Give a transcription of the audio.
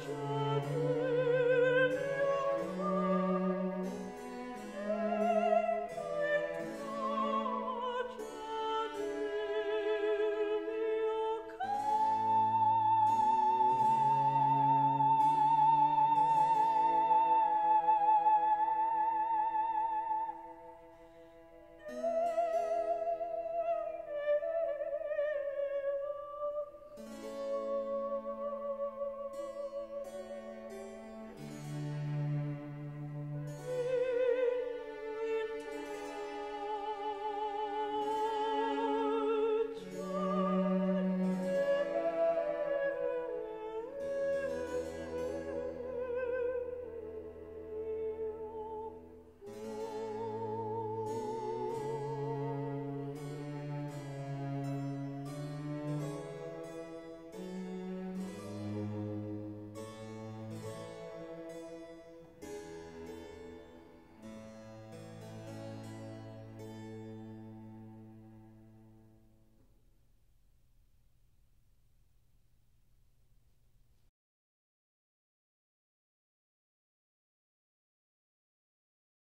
Amen.